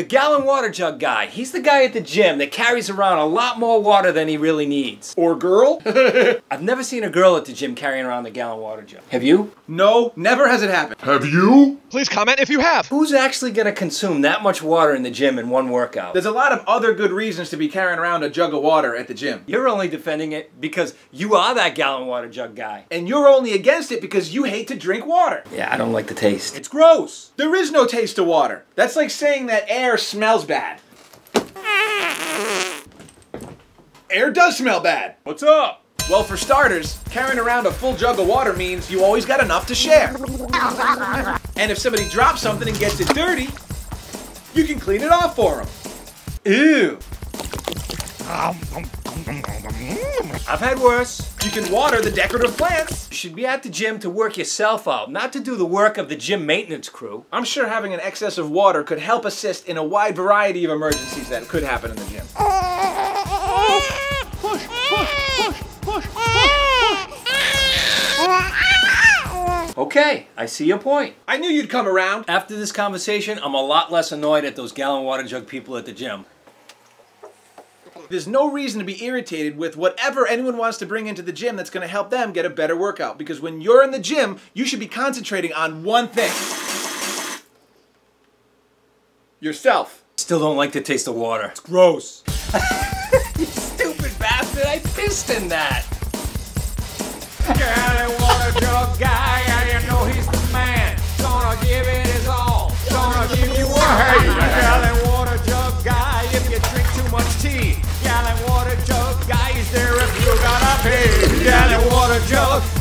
The gallon water jug guy. He's the guy at the gym that carries around a lot more water than he really needs. Or girl? I've never seen a girl at the gym carrying around the gallon water jug. Have you? no, never has it happened. Have you? Please comment if you have. Who's actually gonna consume that much water in the gym in one workout? There's a lot of other good reasons to be carrying around a jug of water at the gym. You're only defending it because you are that gallon water jug guy. And you're only against it because you hate to drink water. Yeah, I don't like the taste. It's gross. There is no taste to water. That's like saying that air smells bad. Air does smell bad. What's up? Well, for starters, carrying around a full jug of water means you always got enough to share. And if somebody drops something and gets it dirty, you can clean it off for them. Ew. I've had worse. You can water the decorative plants. You should be at the gym to work yourself out, not to do the work of the gym maintenance crew. I'm sure having an excess of water could help assist in a wide variety of emergencies that could happen in the gym. Push, push, push, push, Okay, I see your point. I knew you'd come around. After this conversation, I'm a lot less annoyed at those gallon water jug people at the gym. There's no reason to be irritated with whatever anyone wants to bring into the gym that's going to help them get a better workout. Because when you're in the gym, you should be concentrating on one thing yourself. Still don't like the taste of water. It's gross. you stupid bastard, I pissed in that. Gallon water jug guy, tea.